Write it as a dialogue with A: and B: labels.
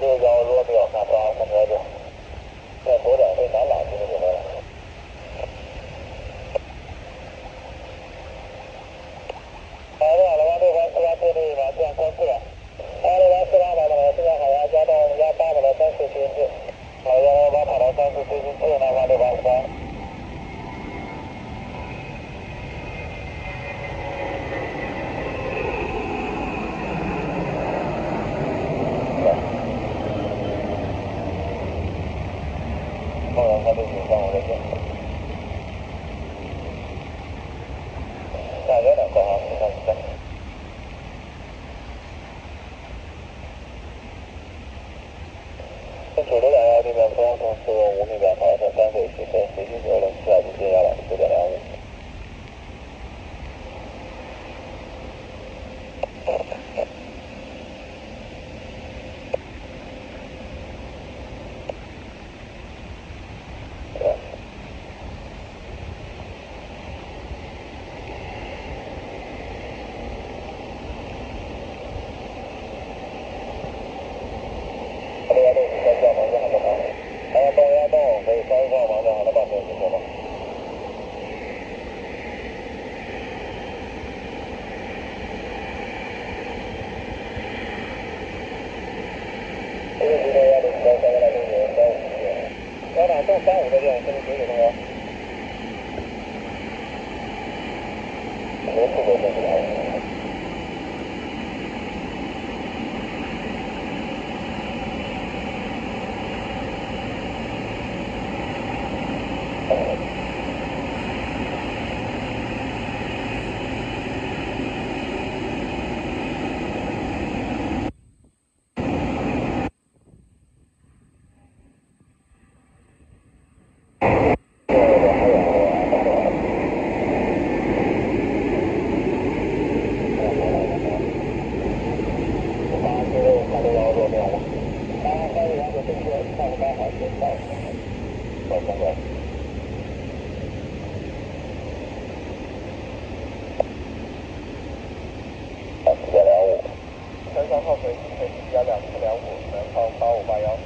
A: underdog. 放完他的影像，我再见。大家两个啊，你看一在主流两幺这边，中央公司五米表航向三轨起飞，随行所零七。稍微向王正好的半边去做吗？这个直动幺六三三个来动九三五幺两五的电，这里九九动幺。零四九正式来。四点两五，三三号飞机飞机加两四两五，南方八五八幺。